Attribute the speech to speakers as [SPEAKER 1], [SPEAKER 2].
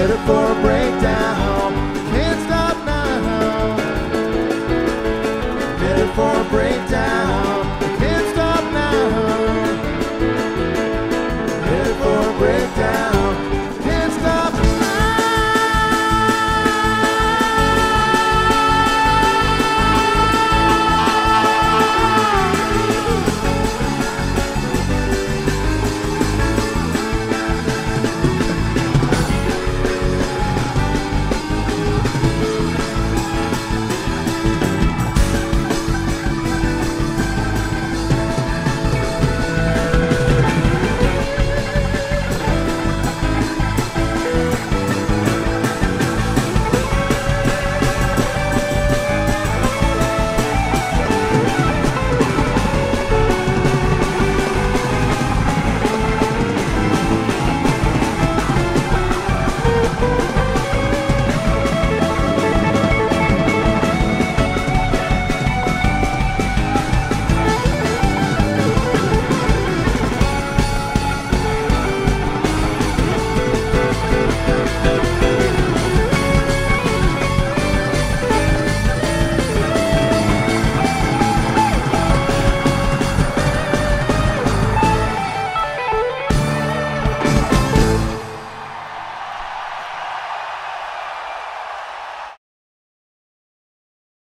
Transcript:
[SPEAKER 1] beautiful.